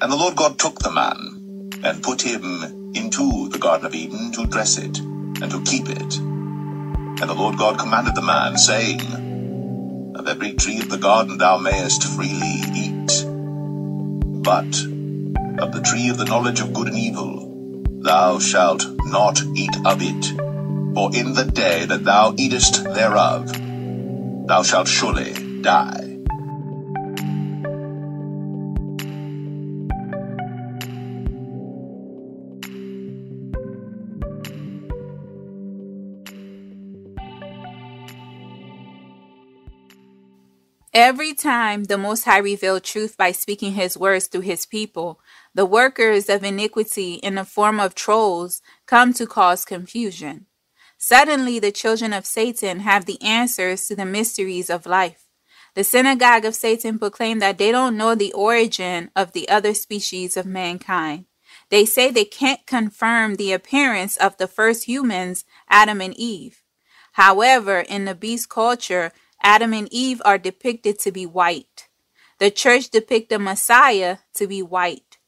And the Lord God took the man and put him into the Garden of Eden to dress it and to keep it. And the Lord God commanded the man, saying, Of every tree of the garden thou mayest freely eat, but of the tree of the knowledge of good and evil thou shalt not eat of it. For in the day that thou eatest thereof, thou shalt surely die. Every time the Most High revealed truth by speaking his words through his people, the workers of iniquity in the form of trolls come to cause confusion. Suddenly, the children of Satan have the answers to the mysteries of life. The synagogue of Satan proclaim that they don't know the origin of the other species of mankind. They say they can't confirm the appearance of the first humans, Adam and Eve. However, in the beast culture, Adam and Eve are depicted to be white. The church depict the Messiah to be white.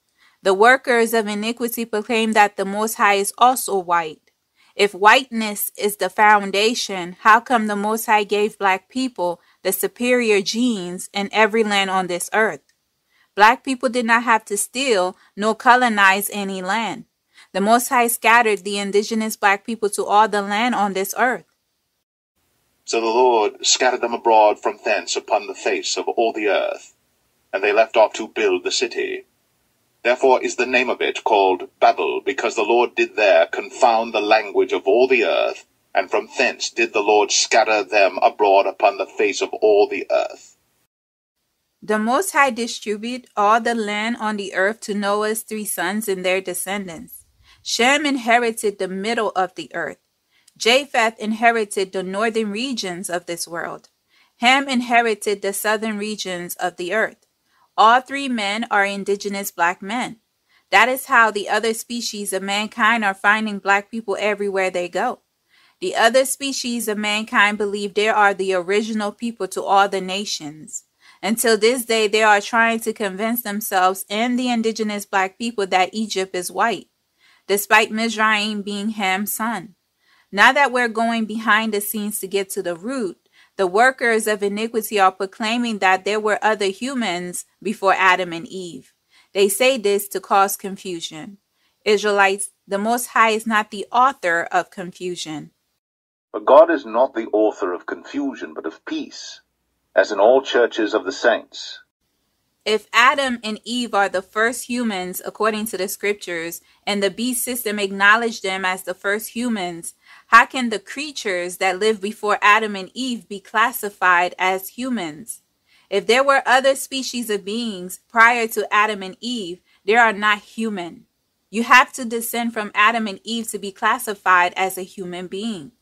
The workers of iniquity proclaim that the Most High is also white. If whiteness is the foundation, how come the Most High gave black people the superior genes in every land on this earth? Black people did not have to steal nor colonize any land. The Most High scattered the indigenous black people to all the land on this earth. So the Lord scattered them abroad from thence upon the face of all the earth, and they left off to build the city. Therefore is the name of it called Babel, because the Lord did there confound the language of all the earth, and from thence did the Lord scatter them abroad upon the face of all the earth. The Most High distributed all the land on the earth to Noah's three sons and their descendants. Shem inherited the middle of the earth. Japheth inherited the northern regions of this world. Ham inherited the southern regions of the earth. All three men are indigenous black men. That is how the other species of mankind are finding black people everywhere they go. The other species of mankind believe they are the original people to all the nations. Until this day, they are trying to convince themselves and the indigenous black people that Egypt is white, despite Mizraim being Ham's son. Now that we're going behind the scenes to get to the root, the workers of iniquity are proclaiming that there were other humans before Adam and Eve. They say this to cause confusion. Israelites, the Most High is not the author of confusion. But God is not the author of confusion, but of peace, as in all churches of the saints. If Adam and Eve are the first humans according to the scriptures, and the beast system acknowledged them as the first humans, how can the creatures that lived before Adam and Eve be classified as humans? If there were other species of beings prior to Adam and Eve, they are not human. You have to descend from Adam and Eve to be classified as a human being.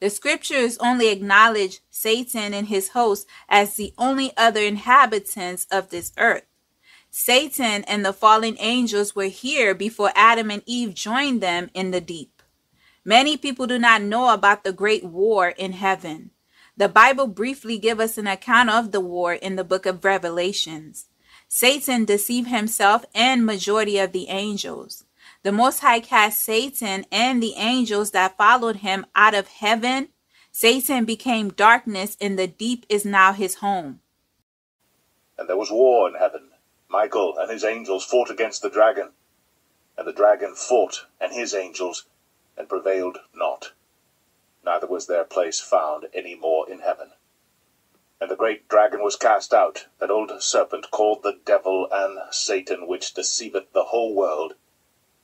The scriptures only acknowledge Satan and his host as the only other inhabitants of this earth. Satan and the fallen angels were here before Adam and Eve joined them in the deep. Many people do not know about the great war in heaven. The Bible briefly gives us an account of the war in the book of Revelations. Satan deceived himself and majority of the angels. The Most High cast Satan and the angels that followed him out of heaven. Satan became darkness, and the deep is now his home. And there was war in heaven. Michael and his angels fought against the dragon. And the dragon fought and his angels and prevailed not, neither was their place found any more in heaven. And the great dragon was cast out, that old serpent called the devil and Satan, which deceiveth the whole world.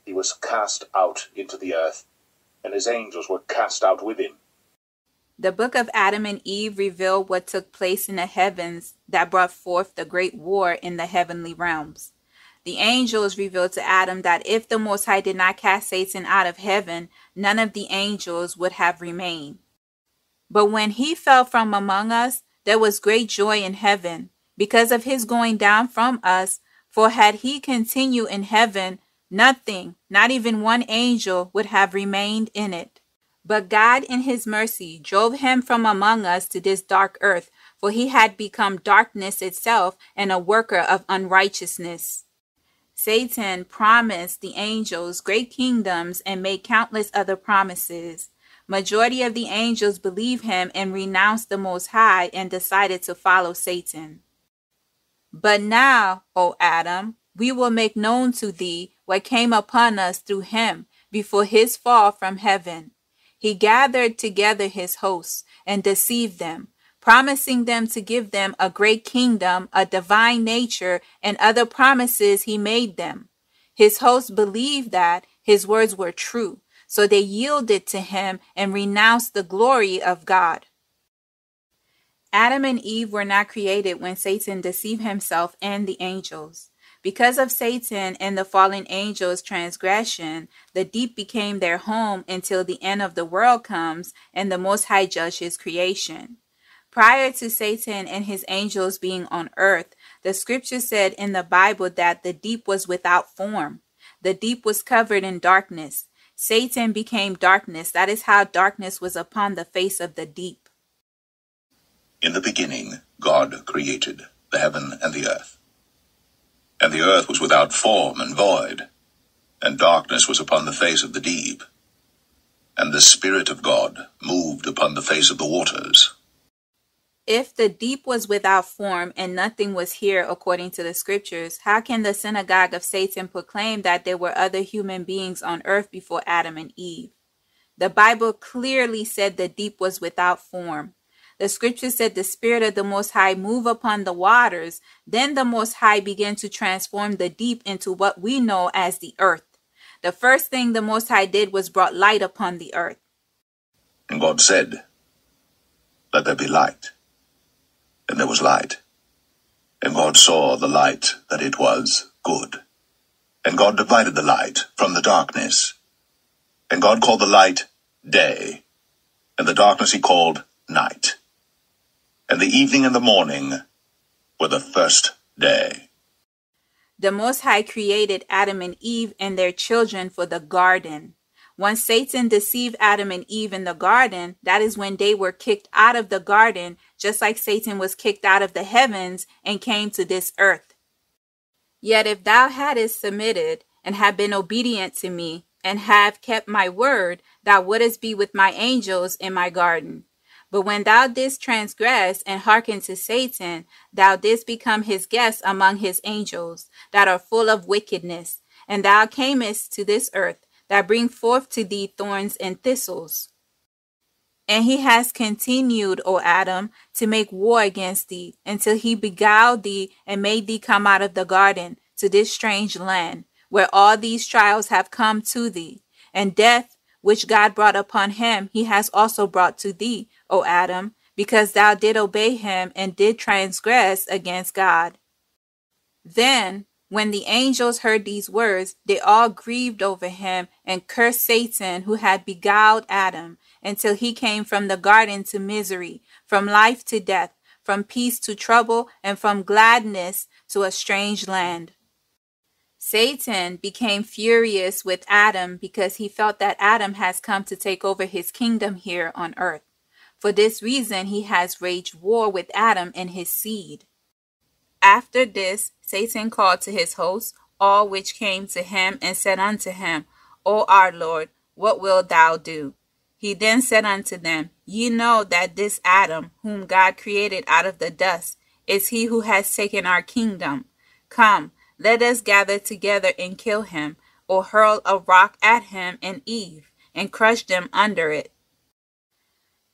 He was cast out into the earth, and his angels were cast out with him. The book of Adam and Eve revealed what took place in the heavens that brought forth the great war in the heavenly realms. The angels revealed to Adam that if the Most High did not cast Satan out of heaven, none of the angels would have remained. But when he fell from among us, there was great joy in heaven because of his going down from us. For had he continued in heaven, nothing, not even one angel, would have remained in it. But God, in his mercy, drove him from among us to this dark earth, for he had become darkness itself and a worker of unrighteousness. Satan promised the angels great kingdoms and made countless other promises. Majority of the angels believed him and renounced the Most High and decided to follow Satan. But now, O Adam, we will make known to thee what came upon us through him before his fall from heaven. He gathered together his hosts and deceived them, promising them to give them a great kingdom, a divine nature, and other promises he made them. His hosts believed that his words were true, so they yielded to him and renounced the glory of God. Adam and Eve were not created when Satan deceived himself and the angels. Because of Satan and the fallen angels' transgression, the deep became their home until the end of the world comes and the Most High judges creation. Prior to Satan and his angels being on earth, the scripture said in the Bible that the deep was without form. The deep was covered in darkness. Satan became darkness. That is how darkness was upon the face of the deep. In the beginning, God created the heaven and the earth. And the earth was without form and void, and darkness was upon the face of the deep. And the Spirit of God moved upon the face of the waters. If the deep was without form and nothing was here according to the scriptures, how can the synagogue of Satan proclaim that there were other human beings on earth before Adam and Eve? The Bible clearly said the deep was without form. The scripture said the Spirit of the Most High move upon the waters. Then the Most High began to transform the deep into what we know as the earth. The first thing the Most High did was brought light upon the earth. And God said, Let there be light and there was light. And God saw the light that it was good. And God divided the light from the darkness. And God called the light day, and the darkness he called night. And the evening and the morning were the first day. The Most High created Adam and Eve and their children for the garden. Once Satan deceived Adam and Eve in the garden, that is when they were kicked out of the garden, just like Satan was kicked out of the heavens and came to this earth. Yet if thou hadst submitted and had been obedient to me, and have kept my word, thou wouldst be with my angels in my garden. But when thou didst transgress and hearken to Satan, thou didst become his guest among his angels, that are full of wickedness, and thou camest to this earth that bring forth to thee thorns and thistles. And he has continued, O Adam, to make war against thee, until he beguiled thee and made thee come out of the garden to this strange land, where all these trials have come to thee. And death, which God brought upon him, he has also brought to thee, O Adam, because thou did obey him and did transgress against God. Then when the angels heard these words, they all grieved over him and cursed Satan who had beguiled Adam until he came from the garden to misery, from life to death, from peace to trouble, and from gladness to a strange land. Satan became furious with Adam because he felt that Adam has come to take over his kingdom here on earth. For this reason, he has waged war with Adam and his seed. After this, Satan called to his hosts all which came to him and said unto him, O our Lord, what wilt thou do? He then said unto them, Ye know that this Adam, whom God created out of the dust, is he who has taken our kingdom. Come, let us gather together and kill him, or hurl a rock at him and Eve, and crush them under it.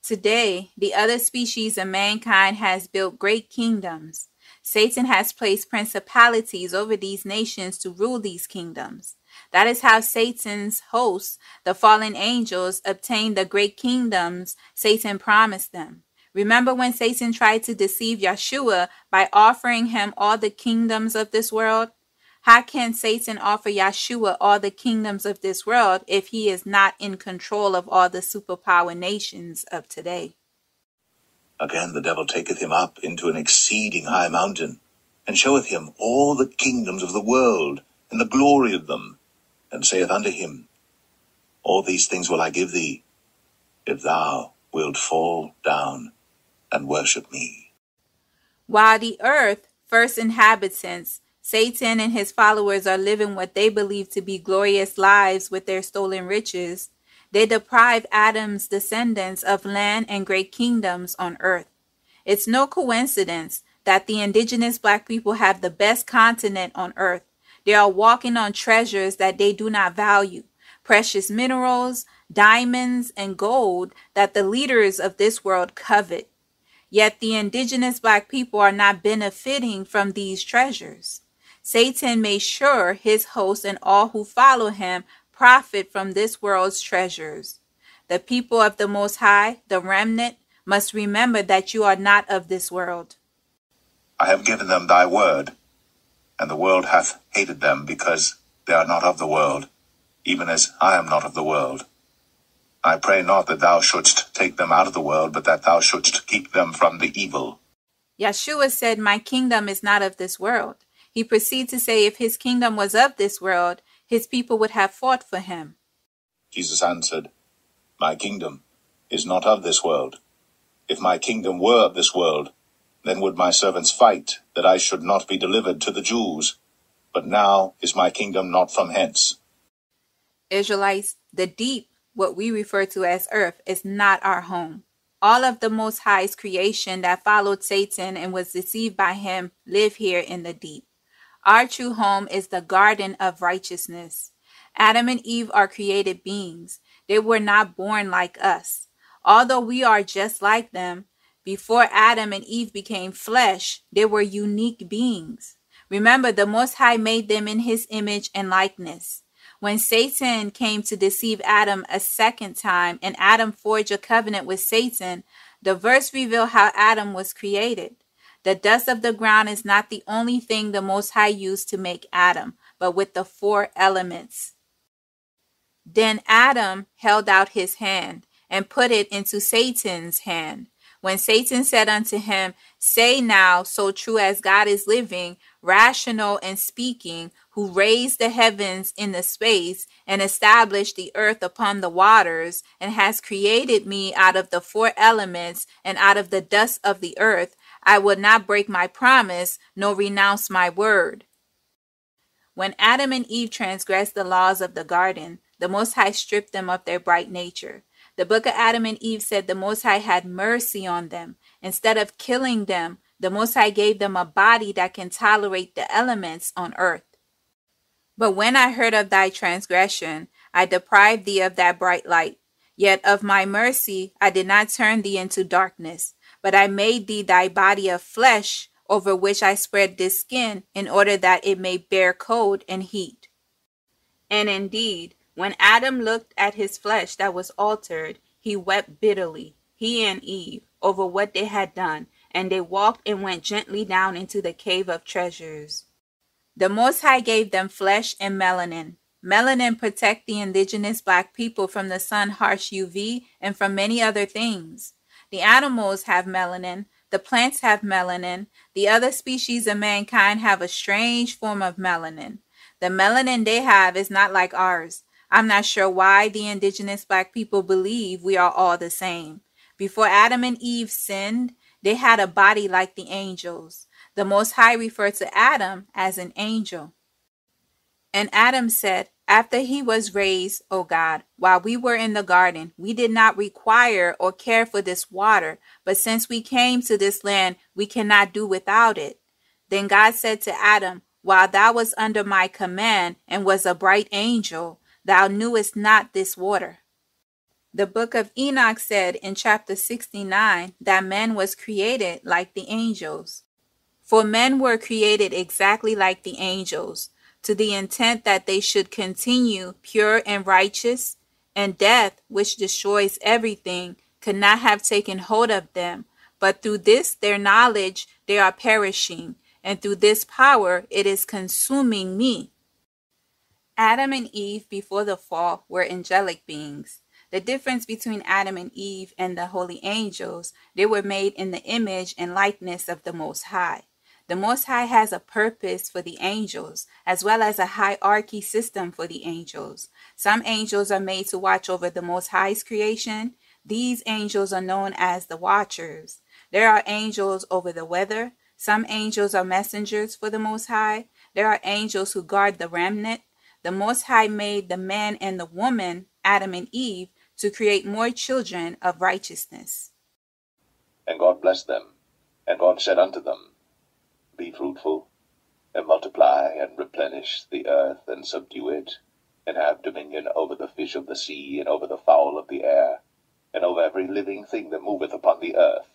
Today, the other species of mankind has built great kingdoms. Satan has placed principalities over these nations to rule these kingdoms. That is how Satan's hosts, the fallen angels, obtained the great kingdoms Satan promised them. Remember when Satan tried to deceive Yeshua by offering him all the kingdoms of this world? How can Satan offer Yeshua all the kingdoms of this world if he is not in control of all the superpower nations of today? Again the devil taketh him up into an exceeding high mountain, and showeth him all the kingdoms of the world, and the glory of them, and saith unto him, All these things will I give thee, if thou wilt fall down and worship me. While the earth, first inhabitants, Satan and his followers are living what they believe to be glorious lives with their stolen riches. They deprive Adam's descendants of land and great kingdoms on earth. It's no coincidence that the indigenous black people have the best continent on earth. They are walking on treasures that they do not value, precious minerals, diamonds, and gold that the leaders of this world covet. Yet the indigenous black people are not benefiting from these treasures. Satan made sure his hosts and all who follow him profit from this world's treasures. The people of the Most High, the remnant, must remember that you are not of this world. I have given them thy word, and the world hath hated them because they are not of the world, even as I am not of the world. I pray not that thou shouldst take them out of the world, but that thou shouldst keep them from the evil. Yeshua said, My kingdom is not of this world. He proceeds to say if his kingdom was of this world, his people would have fought for him. Jesus answered, My kingdom is not of this world. If my kingdom were of this world, then would my servants fight, that I should not be delivered to the Jews. But now is my kingdom not from hence. Israelites, the deep, what we refer to as earth, is not our home. All of the Most High's creation that followed Satan and was deceived by him live here in the deep. Our true home is the garden of righteousness. Adam and Eve are created beings. They were not born like us. Although we are just like them, before Adam and Eve became flesh, they were unique beings. Remember, the Most High made them in his image and likeness. When Satan came to deceive Adam a second time and Adam forged a covenant with Satan, the verse revealed how Adam was created. The dust of the ground is not the only thing the Most High used to make Adam, but with the four elements. Then Adam held out his hand and put it into Satan's hand. When Satan said unto him, Say now, so true as God is living, rational and speaking, who raised the heavens in the space and established the earth upon the waters, and has created me out of the four elements and out of the dust of the earth, I will not break my promise, nor renounce my word. When Adam and Eve transgressed the laws of the garden, the Most High stripped them of their bright nature. The book of Adam and Eve said the Most High had mercy on them. Instead of killing them, the Most High gave them a body that can tolerate the elements on earth. But when I heard of thy transgression, I deprived thee of that bright light. Yet of my mercy I did not turn thee into darkness, but I made thee thy body of flesh, over which I spread this skin, in order that it may bear cold and heat. And indeed, when Adam looked at his flesh that was altered, he wept bitterly, he and Eve, over what they had done, and they walked and went gently down into the cave of treasures. The Most High gave them flesh and melanin. Melanin protect the indigenous black people from the sun harsh UV and from many other things. The animals have melanin, the plants have melanin, the other species of mankind have a strange form of melanin. The melanin they have is not like ours. I'm not sure why the indigenous black people believe we are all the same. Before Adam and Eve sinned, they had a body like the angels. The Most High referred to Adam as an angel. And Adam said, after he was raised, O God, while we were in the garden, we did not require or care for this water, but since we came to this land, we cannot do without it. Then God said to Adam, While thou wast under my command and was a bright angel, thou knewest not this water. The book of Enoch said in chapter 69 that man was created like the angels. For men were created exactly like the angels to the intent that they should continue pure and righteous, and death, which destroys everything, could not have taken hold of them. But through this their knowledge they are perishing, and through this power it is consuming me. Adam and Eve before the fall were angelic beings. The difference between Adam and Eve and the holy angels, they were made in the image and likeness of the Most High. The Most High has a purpose for the angels, as well as a hierarchy system for the angels. Some angels are made to watch over the Most High's creation. These angels are known as the Watchers. There are angels over the weather. Some angels are messengers for the Most High. There are angels who guard the remnant. The Most High made the man and the woman, Adam and Eve, to create more children of righteousness. And God blessed them, and God said unto them, Be fruitful, and multiply, and replenish the earth, and subdue it, and have dominion over the fish of the sea, and over the fowl of the air, and over every living thing that moveth upon the earth.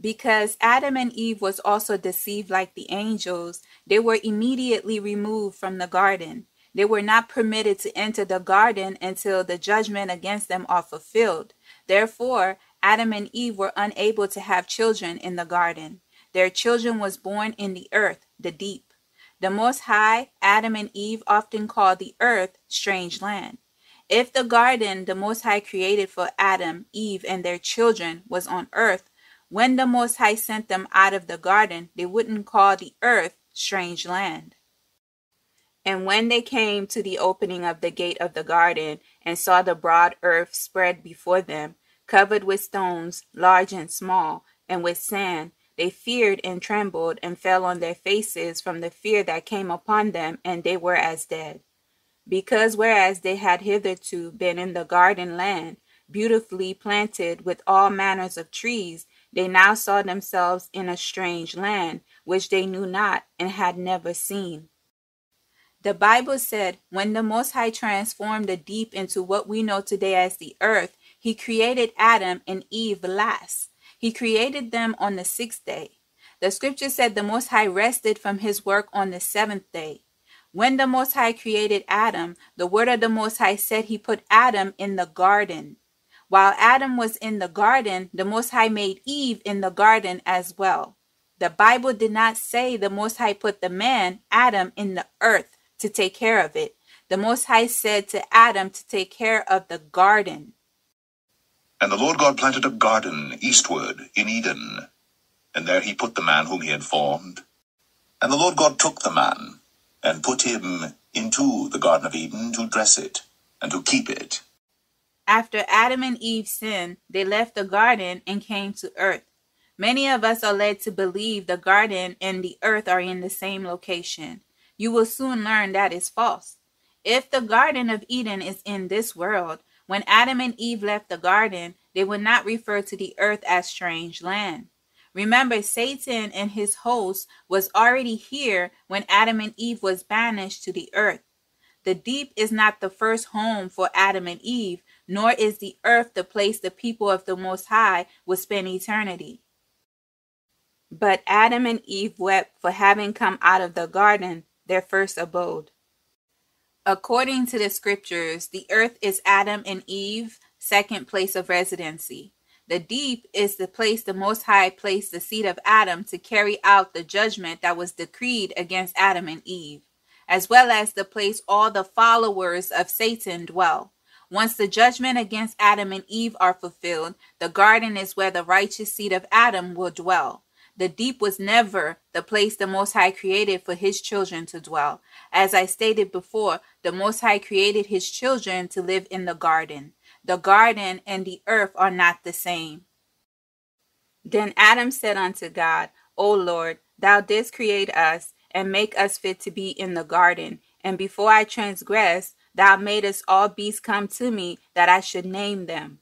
Because Adam and Eve was also deceived like the angels, they were immediately removed from the garden. They were not permitted to enter the garden until the judgment against them are fulfilled. Therefore, Adam and Eve were unable to have children in the garden. Their children was born in the earth, the deep. The Most High, Adam and Eve often called the earth strange land. If the garden the Most High created for Adam, Eve, and their children was on earth, when the Most High sent them out of the garden, they wouldn't call the earth strange land. And when they came to the opening of the gate of the garden, and saw the broad earth spread before them, covered with stones, large and small, and with sand, they feared and trembled, and fell on their faces from the fear that came upon them, and they were as dead. Because whereas they had hitherto been in the garden land, beautifully planted with all manners of trees, they now saw themselves in a strange land, which they knew not and had never seen. The Bible said, when the Most High transformed the deep into what we know today as the earth, he created Adam and Eve last. He created them on the sixth day. The scripture said the Most High rested from his work on the seventh day. When the Most High created Adam, the word of the Most High said he put Adam in the garden. While Adam was in the garden, the Most High made Eve in the garden as well. The Bible did not say the Most High put the man, Adam, in the earth to take care of it. The Most High said to Adam to take care of the garden. And the Lord God planted a garden eastward in Eden, and there he put the man whom he had formed. And the Lord God took the man, and put him into the Garden of Eden to dress it, and to keep it. After Adam and Eve sinned, they left the garden and came to earth. Many of us are led to believe the garden and the earth are in the same location. You will soon learn that is false. If the Garden of Eden is in this world, when Adam and Eve left the garden, they would not refer to the earth as strange land. Remember, Satan and his host was already here when Adam and Eve was banished to the earth. The deep is not the first home for Adam and Eve, nor is the earth the place the people of the Most High will spend eternity. But Adam and Eve wept for having come out of the garden, their first abode. According to the scriptures, the earth is Adam and Eve's second place of residency. The deep is the place the Most High placed the seed of Adam to carry out the judgment that was decreed against Adam and Eve, as well as the place all the followers of Satan dwell. Once the judgment against Adam and Eve are fulfilled, the garden is where the righteous seed of Adam will dwell. The deep was never the place the Most High created for his children to dwell. As I stated before, the Most High created his children to live in the garden. The garden and the earth are not the same. Then Adam said unto God, O Lord, thou didst create us and make us fit to be in the garden. And before I transgressed, Thou madest all beasts come to me that I should name them.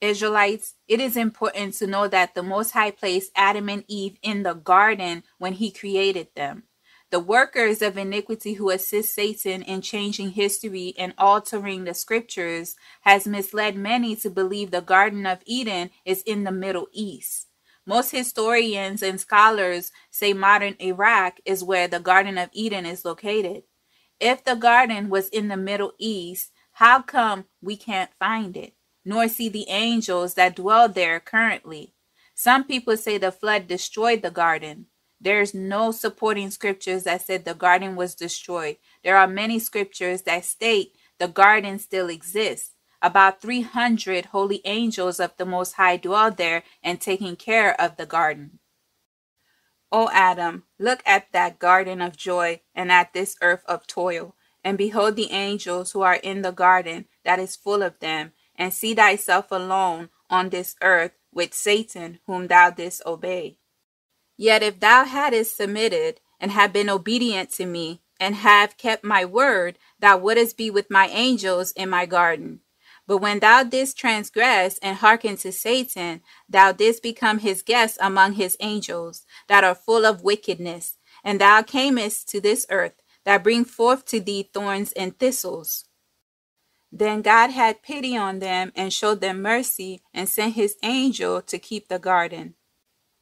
Israelites, it is important to know that the Most High placed Adam and Eve in the garden when he created them. The workers of iniquity who assist Satan in changing history and altering the scriptures has misled many to believe the Garden of Eden is in the Middle East. Most historians and scholars say modern Iraq is where the Garden of Eden is located. If the garden was in the Middle East, how come we can't find it, nor see the angels that dwell there currently? Some people say the flood destroyed the garden. There's no supporting scriptures that said the garden was destroyed. There are many scriptures that state the garden still exists. About 300 holy angels of the Most High dwell there and taking care of the garden. O Adam, look at that garden of joy and at this earth of toil, and behold the angels who are in the garden that is full of them, and see thyself alone on this earth with Satan whom thou didst obey. Yet if thou hadst submitted and had been obedient to me, and have kept my word, thou wouldest be with my angels in my garden. But when thou didst transgress and hearken to Satan, thou didst become his guest among his angels, that are full of wickedness, and thou camest to this earth, that bring forth to thee thorns and thistles. Then God had pity on them and showed them mercy, and sent his angel to keep the garden.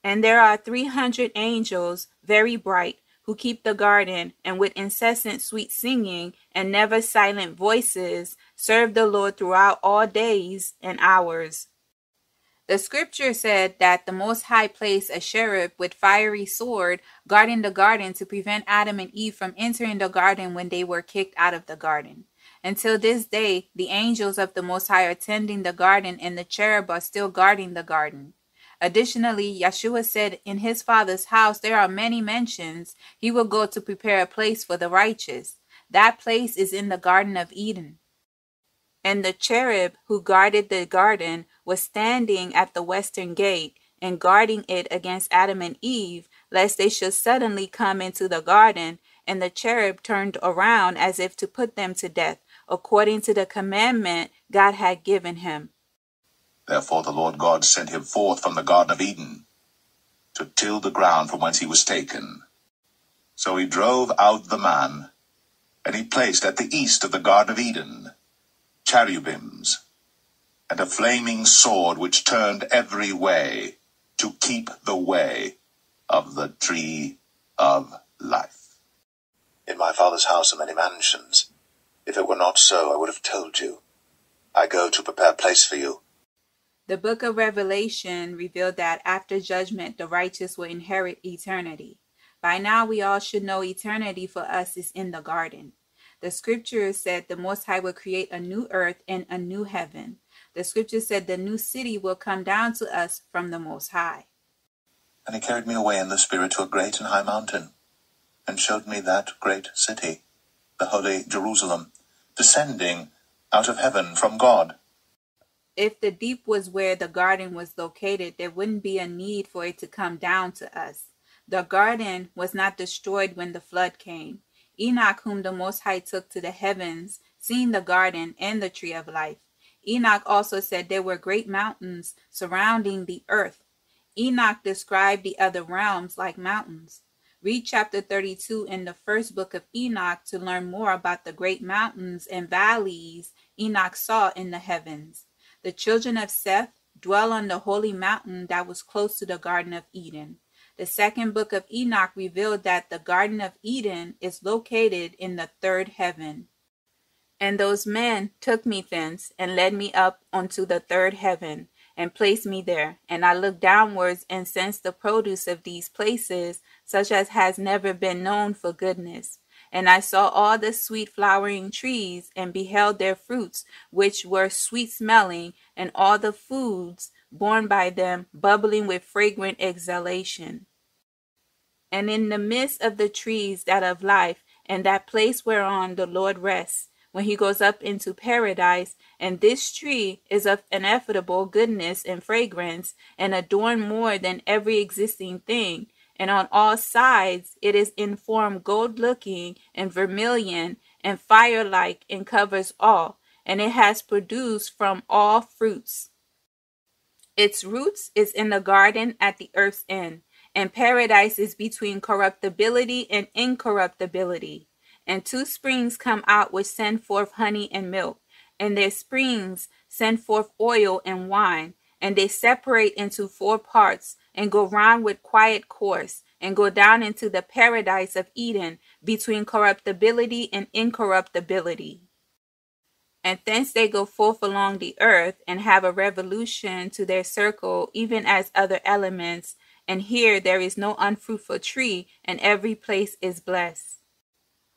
And there are three hundred angels, very bright, who keep the garden, and with incessant sweet singing and never silent voices serve the Lord throughout all days and hours. The scripture said that the Most High placed a cherub with fiery sword guarding the garden to prevent Adam and Eve from entering the garden when they were kicked out of the garden. Until this day, the angels of the Most High are tending the garden and the cherub are still guarding the garden. Additionally, Yeshua said, In his Father's house there are many mansions. He will go to prepare a place for the righteous. That place is in the Garden of Eden. And the cherub who guarded the garden was standing at the western gate and guarding it against Adam and Eve, lest they should suddenly come into the garden. And the cherub turned around as if to put them to death, according to the commandment God had given him. Therefore the Lord God sent him forth from the Garden of Eden to till the ground from whence he was taken. So he drove out the man, and he placed at the east of the Garden of Eden cherubims, and a flaming sword which turned every way to keep the way of the tree of life. In my father's house are many mansions. If it were not so, I would have told you. I go to prepare a place for you. The book of Revelation revealed that after judgment, the righteous will inherit eternity. By now, we all should know eternity for us is in the garden. The scripture said the Most High will create a new earth and a new heaven. The scripture said the new city will come down to us from the Most High. And he carried me away in the Spirit to a great and high mountain, and showed me that great city, the holy Jerusalem, descending out of heaven from God if the deep was where the garden was located, there wouldn't be a need for it to come down to us. The garden was not destroyed when the flood came. Enoch, whom the Most High took to the heavens, seen the garden and the tree of life. Enoch also said there were great mountains surrounding the earth. Enoch described the other realms like mountains. Read chapter 32 in the first book of Enoch to learn more about the great mountains and valleys Enoch saw in the heavens. The children of Seth dwell on the holy mountain that was close to the Garden of Eden. The second book of Enoch revealed that the Garden of Eden is located in the third heaven. And those men took me thence and led me up unto the third heaven and placed me there. And I looked downwards and sensed the produce of these places, such as has never been known for goodness. And I saw all the sweet flowering trees, and beheld their fruits, which were sweet smelling, and all the foods borne by them bubbling with fragrant exhalation. And in the midst of the trees that of life, and that place whereon the Lord rests, when he goes up into paradise, and this tree is of ineffable goodness and fragrance, and adorned more than every existing thing, and on all sides it is in form gold looking and vermilion and fire like and covers all, and it has produced from all fruits. Its roots is in the garden at the earth's end, and paradise is between corruptibility and incorruptibility. And two springs come out which send forth honey and milk, and their springs send forth oil and wine, and they separate into four parts and go round with quiet course and go down into the paradise of Eden between corruptibility and incorruptibility. And thence they go forth along the earth and have a revolution to their circle, even as other elements. And here there is no unfruitful tree, and every place is blessed.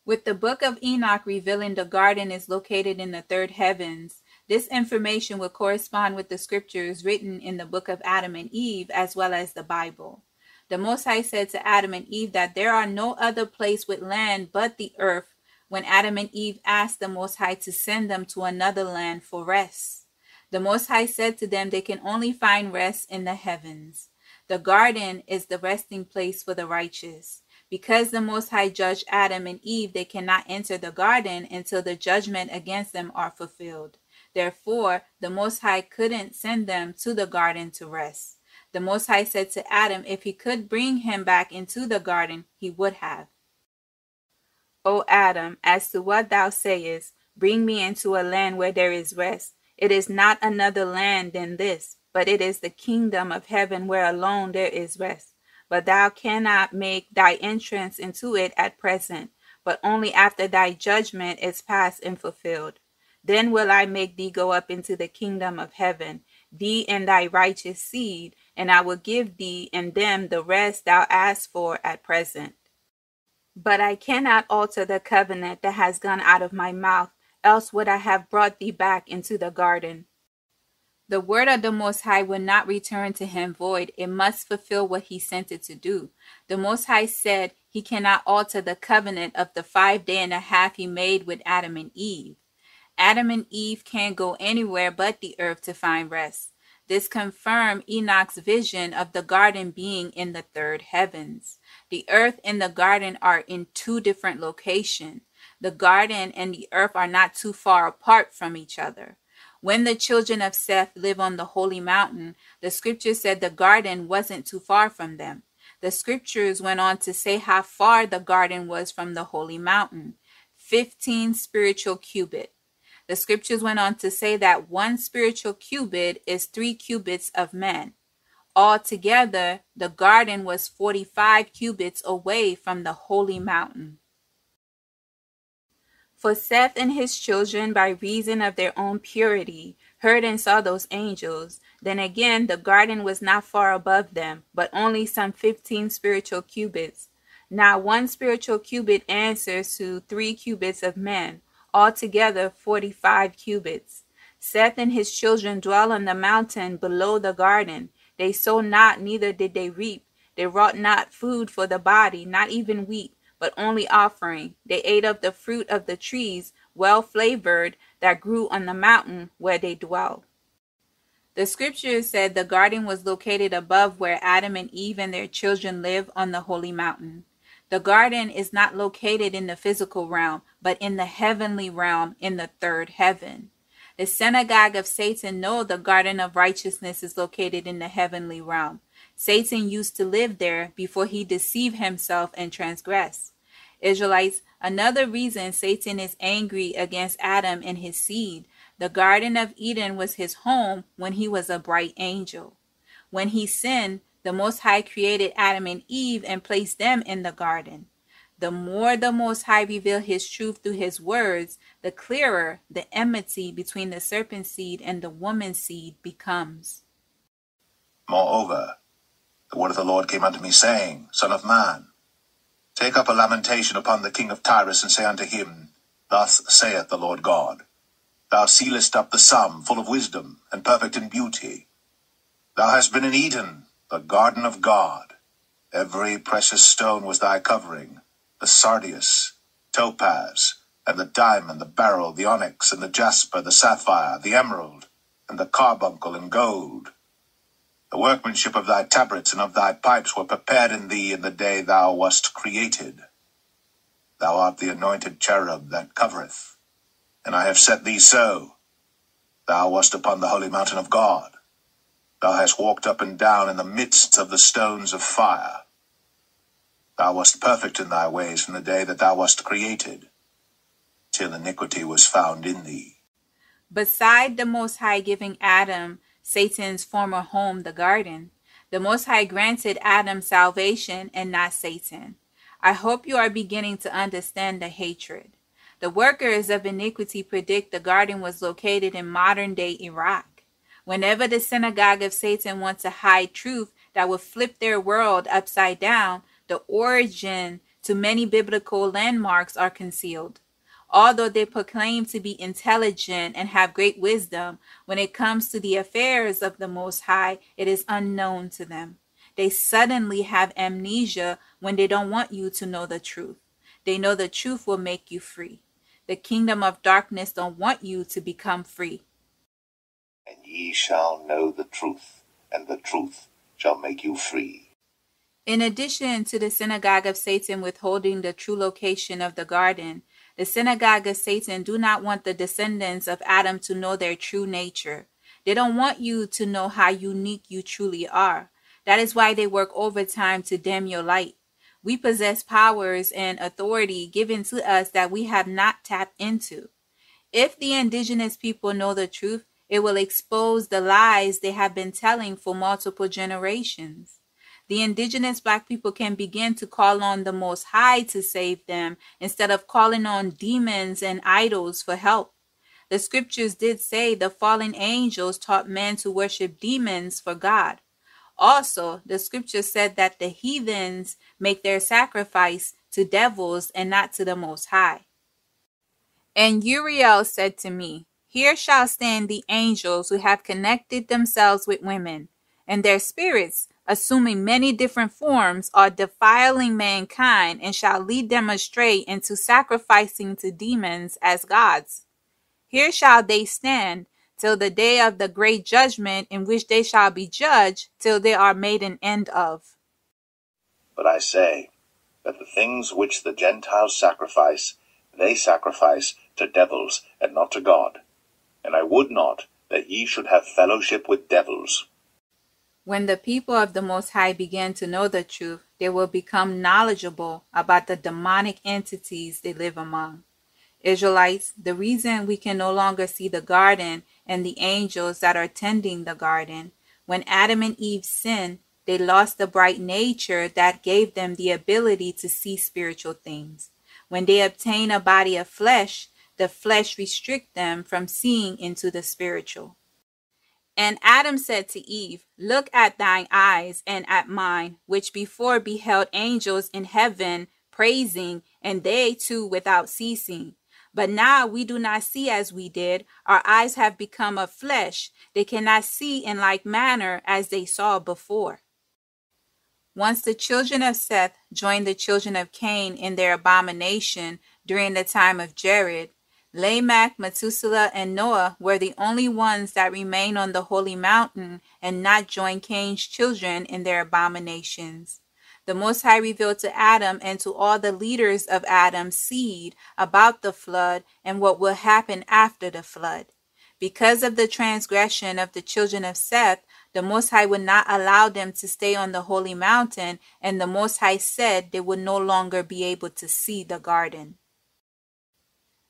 With the book of Enoch revealing the garden is located in the third heavens, this information will correspond with the scriptures written in the book of Adam and Eve as well as the Bible. The Most High said to Adam and Eve that there are no other place with land but the earth when Adam and Eve asked the Most High to send them to another land for rest. The Most High said to them they can only find rest in the heavens. The garden is the resting place for the righteous. Because the Most High judged Adam and Eve, they cannot enter the garden until the judgment against them are fulfilled. Therefore, the Most High couldn't send them to the garden to rest. The Most High said to Adam, if he could bring him back into the garden, he would have. O Adam, as to what thou sayest, bring me into a land where there is rest. It is not another land than this, but it is the kingdom of heaven where alone there is rest but thou cannot make thy entrance into it at present, but only after thy judgment is past and fulfilled. Then will I make thee go up into the kingdom of heaven, thee and thy righteous seed, and I will give thee and them the rest thou ask for at present. But I cannot alter the covenant that has gone out of my mouth, else would I have brought thee back into the garden. The word of the Most High will not return to him void. It must fulfill what he sent it to do. The Most High said he cannot alter the covenant of the five day and a half he made with Adam and Eve. Adam and Eve can't go anywhere but the earth to find rest. This confirmed Enoch's vision of the garden being in the third heavens. The earth and the garden are in two different locations. The garden and the earth are not too far apart from each other. When the children of Seth live on the holy mountain, the scripture said the garden wasn't too far from them. The scriptures went on to say how far the garden was from the holy mountain 15 spiritual cubit. The scriptures went on to say that one spiritual cubit is three cubits of men. Altogether, the garden was 45 cubits away from the holy mountain. For Seth and his children, by reason of their own purity, heard and saw those angels. Then again, the garden was not far above them, but only some fifteen spiritual cubits. Now one spiritual cubit answers to three cubits of men, altogether forty five cubits. Seth and his children dwell on the mountain below the garden. They sow not, neither did they reap. They wrought not food for the body, not even wheat but only offering. They ate of the fruit of the trees, well flavored, that grew on the mountain where they dwell. The scripture said the garden was located above where Adam and Eve and their children live on the holy mountain. The garden is not located in the physical realm, but in the heavenly realm in the third heaven. The synagogue of Satan know the garden of righteousness is located in the heavenly realm. Satan used to live there before he deceived himself and transgressed. Israelites, another reason Satan is angry against Adam and his seed. The Garden of Eden was his home when he was a bright angel. When he sinned, the Most High created Adam and Eve and placed them in the garden. The more the Most High revealed his truth through his words, the clearer the enmity between the serpent seed and the woman's seed becomes. Moreover, the word of the Lord came unto me, saying, Son of man, take up a lamentation upon the king of Tyrus, and say unto him, Thus saith the Lord God, Thou sealest up the sum, full of wisdom, and perfect in beauty. Thou hast been in Eden, the garden of God. Every precious stone was thy covering, the sardius, topaz, and the diamond, the beryl, the onyx, and the jasper, the sapphire, the emerald, and the carbuncle, and gold the workmanship of thy tabrets and of thy pipes were prepared in thee in the day thou wast created. Thou art the anointed cherub that covereth, and I have set thee so. Thou wast upon the holy mountain of God. Thou hast walked up and down in the midst of the stones of fire. Thou wast perfect in thy ways from the day that thou wast created, till iniquity was found in thee. Beside the Most High giving Adam Satan's former home, the garden. The Most High granted Adam salvation and not Satan. I hope you are beginning to understand the hatred. The workers of iniquity predict the garden was located in modern day Iraq. Whenever the synagogue of Satan wants to hide truth that will flip their world upside down, the origin to many biblical landmarks are concealed. Although they proclaim to be intelligent and have great wisdom, when it comes to the affairs of the Most High, it is unknown to them. They suddenly have amnesia when they don't want you to know the truth. They know the truth will make you free. The kingdom of darkness don't want you to become free. And ye shall know the truth, and the truth shall make you free. In addition to the synagogue of Satan withholding the true location of the garden, the synagogue of Satan do not want the descendants of Adam to know their true nature. They don't want you to know how unique you truly are. That is why they work overtime to dim your light. We possess powers and authority given to us that we have not tapped into. If the indigenous people know the truth, it will expose the lies they have been telling for multiple generations the indigenous black people can begin to call on the Most High to save them instead of calling on demons and idols for help. The scriptures did say the fallen angels taught men to worship demons for God. Also, the scripture said that the heathens make their sacrifice to devils and not to the Most High. And Uriel said to me, Here shall stand the angels who have connected themselves with women, and their spirits assuming many different forms, are defiling mankind and shall lead them astray into sacrificing to demons as gods. Here shall they stand till the day of the great judgment in which they shall be judged till they are made an end of. But I say that the things which the Gentiles sacrifice, they sacrifice to devils and not to God. And I would not that ye should have fellowship with devils. When the people of the Most High begin to know the truth, they will become knowledgeable about the demonic entities they live among. Israelites, the reason we can no longer see the garden and the angels that are tending the garden, when Adam and Eve sinned, they lost the bright nature that gave them the ability to see spiritual things. When they obtain a body of flesh, the flesh restrict them from seeing into the spiritual. And Adam said to Eve, Look at thine eyes and at mine, which before beheld angels in heaven praising, and they too without ceasing. But now we do not see as we did. Our eyes have become of flesh. They cannot see in like manner as they saw before. Once the children of Seth joined the children of Cain in their abomination during the time of Jared, Lamech, Methuselah, and Noah were the only ones that remained on the holy mountain and not joined Cain's children in their abominations. The Most High revealed to Adam and to all the leaders of Adam's seed about the flood and what will happen after the flood. Because of the transgression of the children of Seth, the Most High would not allow them to stay on the holy mountain, and the Most High said they would no longer be able to see the garden.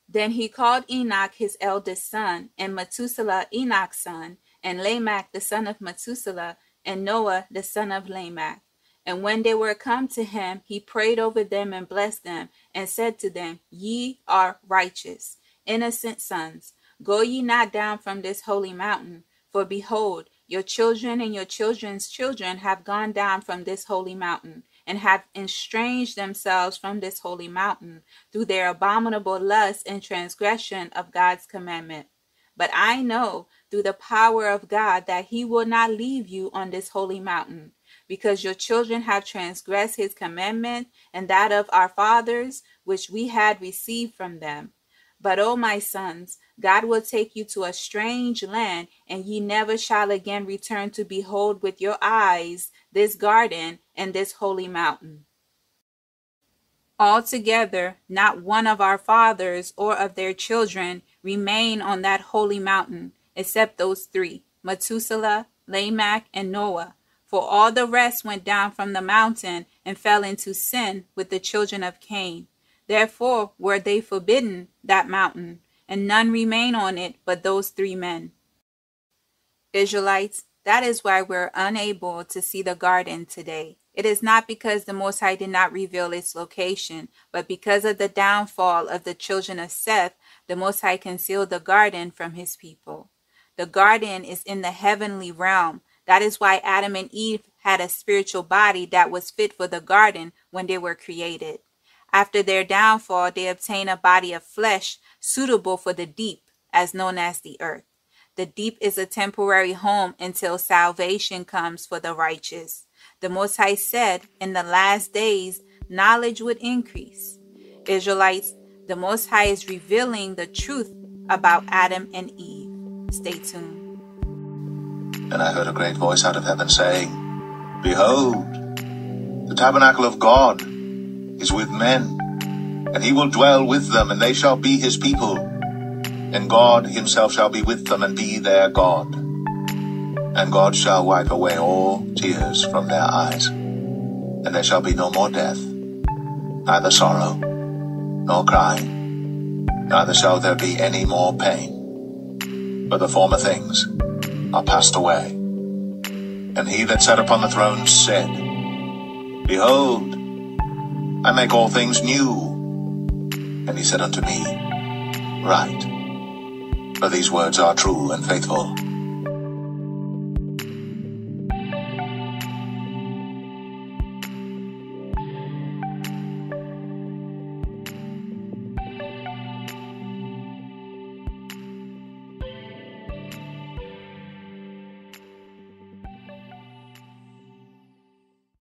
Then he called Enoch his eldest son, and Methuselah Enoch's son, and Lamech the son of Methuselah, and Noah the son of Lamech. And when they were come to him, he prayed over them and blessed them, and said to them, Ye are righteous, innocent sons. Go ye not down from this holy mountain, for behold, your children and your children's children have gone down from this holy mountain and have estranged themselves from this holy mountain through their abominable lust and transgression of God's commandment. But I know through the power of God that he will not leave you on this holy mountain, because your children have transgressed his commandment and that of our fathers, which we had received from them. But, O my sons, God will take you to a strange land, and ye never shall again return to behold with your eyes this garden and this holy mountain. Altogether, not one of our fathers or of their children remain on that holy mountain, except those three Methuselah, Lamech, and Noah. For all the rest went down from the mountain and fell into sin with the children of Cain. Therefore were they forbidden that mountain, and none remain on it but those three men. Israelites, that is why we're unable to see the garden today. It is not because the Most High did not reveal its location, but because of the downfall of the children of Seth, the Most High concealed the garden from his people. The garden is in the heavenly realm. That is why Adam and Eve had a spiritual body that was fit for the garden when they were created. After their downfall, they obtain a body of flesh suitable for the deep, as known as the earth. The deep is a temporary home until salvation comes for the righteous. The Most High said, In the last days, knowledge would increase. Israelites, the Most High is revealing the truth about Adam and Eve. Stay tuned. And I heard a great voice out of heaven saying, Behold, The tabernacle of God is with men, and he will dwell with them, and they shall be his people. And God himself shall be with them and be their God. And God shall wipe away all tears from their eyes. And there shall be no more death, neither sorrow, nor crying, neither shall there be any more pain. For the former things are passed away. And he that sat upon the throne said, Behold, I make all things new. And he said unto me, Write, for these words are true and faithful.